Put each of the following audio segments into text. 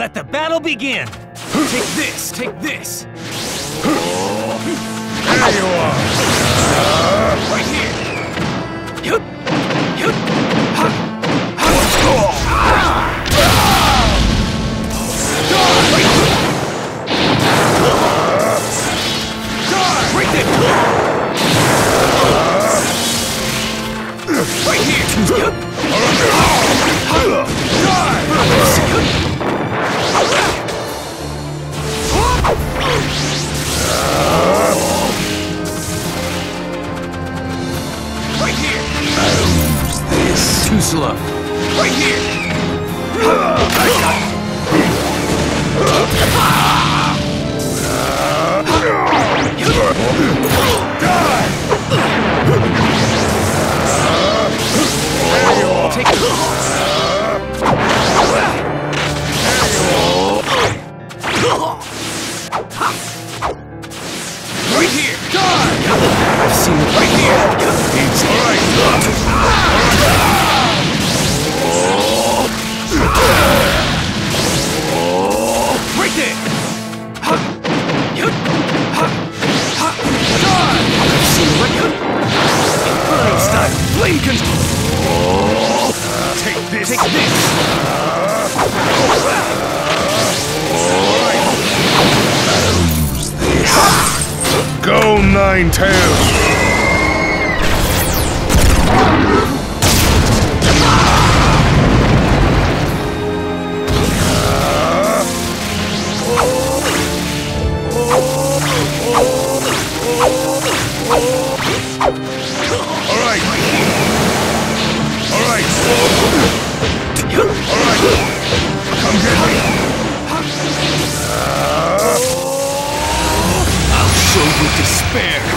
Let the battle begin! Take this, take this! There you are! Right here! Yup! Yup! Right here! Yup! nine tails. filled with despair.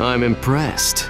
I'm impressed.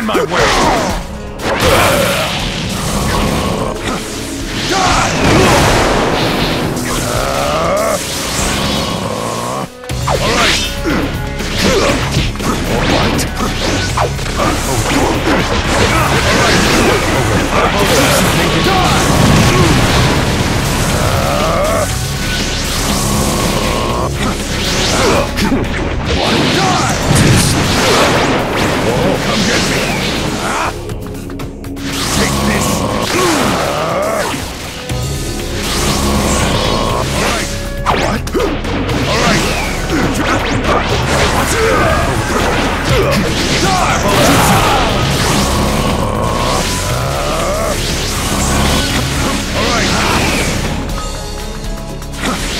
in my way!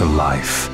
to life.